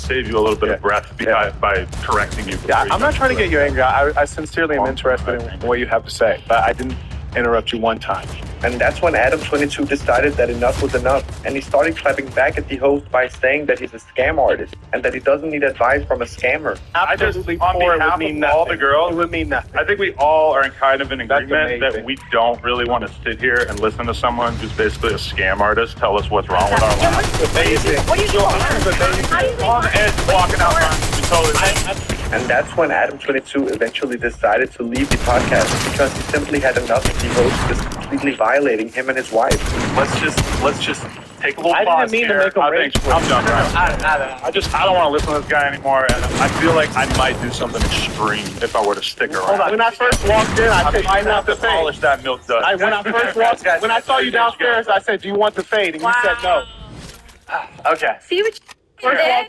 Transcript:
save you a little bit of breath by, by correcting you. Yeah, I'm not trying to get you angry. I, I sincerely am interested in what you have to say, but I didn't interrupt you one time. And that's when Adam22 decided that enough was enough. And he started clapping back at the host by saying that he's a scam artist and that he doesn't need advice from a scammer. I just, Absolutely on behalf would mean of all the girls, It would mean nothing. I think we all are in kind of an agreement that we don't really want to sit here and listen to someone who's basically a scam artist tell us what's wrong with our lives. what- Amazing. What are you doing? How do On the edge, walking out front, totally. And that's when Adam22 eventually decided to leave the podcast because he simply had enough of the host just completely violating him and his wife. Let's just let's just take a little I didn't pause mean to here. make a I rage think quit. I'm done. No, no, Ryan. I- I I just I don't want to listen to this guy anymore, and I feel like I might do something extreme if I were to stick around. Hold on. When I first walked in, I said, "Do you want the fade?" polish that milk dust. I, when I first walked, when I saw you downstairs, I said, "Do you want the fade?" And you said no. Okay. See what you First did? walk